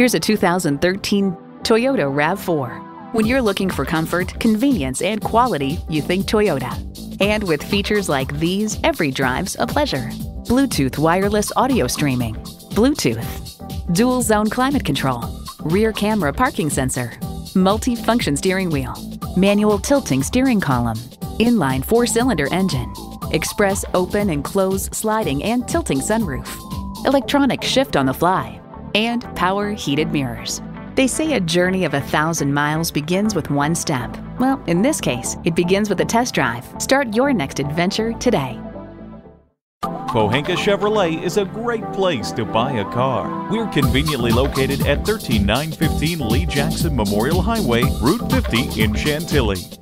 Here's a 2013 Toyota RAV4. When you're looking for comfort, convenience, and quality, you think Toyota. And with features like these, every drive's a pleasure. Bluetooth wireless audio streaming, Bluetooth, dual zone climate control, rear camera parking sensor, multi-function steering wheel, manual tilting steering column, inline four-cylinder engine, express open and close sliding and tilting sunroof, electronic shift on the fly, and power heated mirrors. They say a journey of a thousand miles begins with one step. Well, in this case, it begins with a test drive. Start your next adventure today. Pohanka Chevrolet is a great place to buy a car. We're conveniently located at 13915 Lee Jackson Memorial Highway, Route 50 in Chantilly.